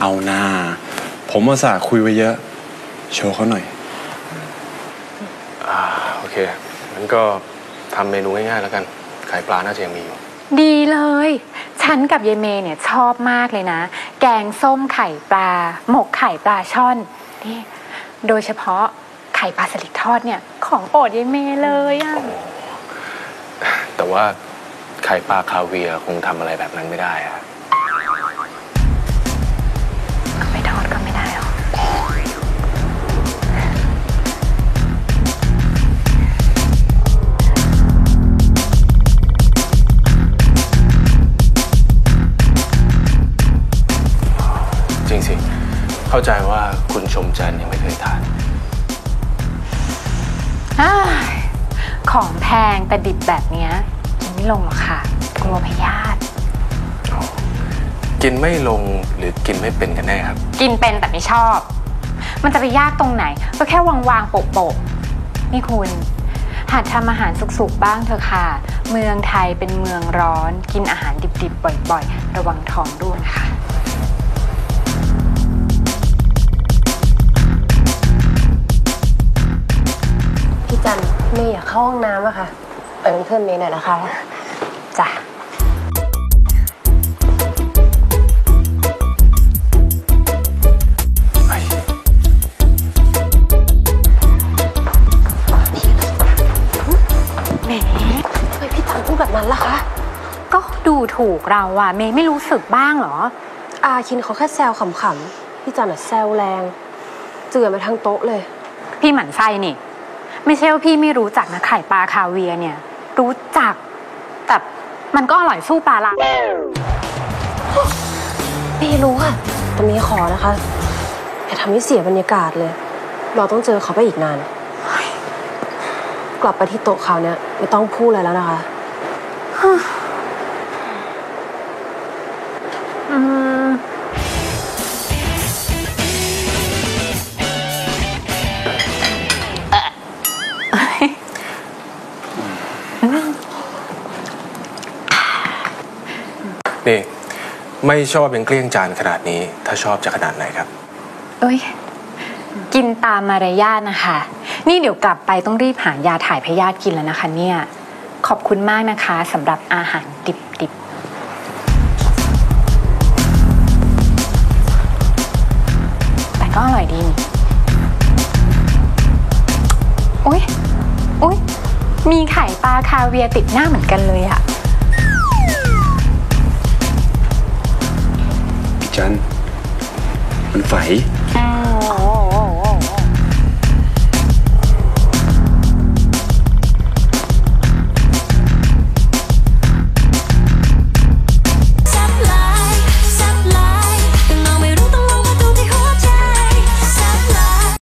เอาหน้า ผมมาสาห์คุยไว้เยอะ โชว์เขาหน่อย อ่า โอเคงั้นก็ทำเมนูง่ายๆแล้วกัน ไข่ปลาน่าจะยังมีอยู่ ดีเลย ฉันกับยายเมย์เนี่ยชอบมากเลยนะ แกงส้มไข่ปลา หมกไข่ปลาช่อน นี่ โดยเฉพาะไข่ปลาสลิดทอดเนี่ย ของโปรดยายเมย์เลยอะแต่ว่าไข่ปลาคาเวียร์คงทำอะไรแบบนั้นไม่ได้อะ เข้าใจว่าคุณชมจันทร์ยังไม่เคยทาน อ้ายของแพงแต่ดิบแบบเนี้ยกินไม่ลงหรอกค่ะ กลัวพยาธิกินไม่ลงหรือกินไม่เป็นกันแน่ครับ กินเป็นแต่ไม่ชอบ มันจะไปยากตรงไหน ก็แค่วางวางๆโปะโปะๆนี่คุณ หัดทำอาหารสุกๆบ้างเถอะค่ะ เมืองไทยเป็นเมืองร้อน กินอาหารดิบๆบ่อยๆ ระวังท้องด้วยนะคะ เมย์อยากเข้าห้องน้ำอะค่ะไปเป็นเพื่อนเมย์หน่อยนะคะจ้ะแหมทำไมพี่จันพูดแบบนั้นล่ะคะก็ดูถูกเราอะเมย์ไม่รู้สึกบ้างเหรอ อาคินเขาแค่แซวขำๆพี่จันอะแซวแรง เจือไปทั้งโต๊ะเลย พี่หมั่นไส้นี่ ไม่ใช่ว่าพี่ไม่รู้จักนะไข่ปลาคาเวียร์เนี่ย รู้จัก แต่มันก็อร่อยสู้ปลาละไม่รู้ค่ะแต่เมย์ขอนะคะอย่าทำให้เสียบรรยากาศเลย เราต้องเจอเขาไปอีกนาน กลับไปที่โต๊ะเขาวเนี่ยไม่ต้องพูดอะไรแล้วนะคะ นี่ไม่ชอบยังเกลี้ยงจานขนาดนี้ ถ้าชอบจะขนาดไหนครับ เอ้ย กินตามมารยาทนะคะ นี่เดี๋ยวกลับไปต้องรีบหายาถ่ายพยาธิกินแล้วนะคะ เนี่ย ขอบคุณมากนะคะสำหรับอาหารดิบๆ แต่ก็อร่อยดีนี่อุ้ยอุ้ย มีไข่ปลาคาเวียร์ติดหน้าเหมือนกันเลยอะพี่จันมันไฝอื